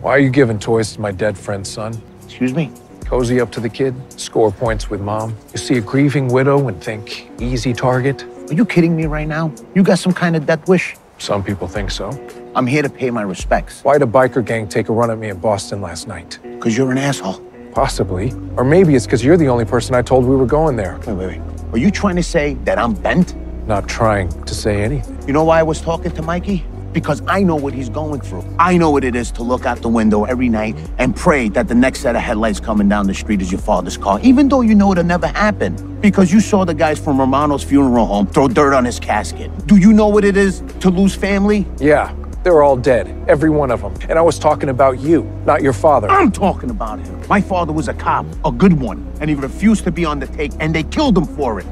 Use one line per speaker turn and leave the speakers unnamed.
Why are you giving toys to my dead friend's son?
Excuse me?
Cozy up to the kid, score points with mom. You see a grieving widow and think, easy target?
Are you kidding me right now? You got some kind of death wish?
Some people think so.
I'm here to pay my respects.
Why'd a biker gang take a run at me in Boston last night?
Because you're an asshole.
Possibly. Or maybe it's because you're the only person I told we were going there.
Wait, wait, wait. Are you trying to say that I'm bent?
Not trying to say anything.
You know why I was talking to Mikey? Because I know what he's going through. I know what it is to look out the window every night and pray that the next set of headlights coming down the street is your father's car, even though you know it'll never happen. Because you saw the guys from Romano's funeral home throw dirt on his casket. Do you know what it is to lose family?
Yeah, they're all dead. Every one of them. And I was talking about you, not your father.
I'm talking about him. My father was a cop, a good one, and he refused to be on the take, and they killed him for it.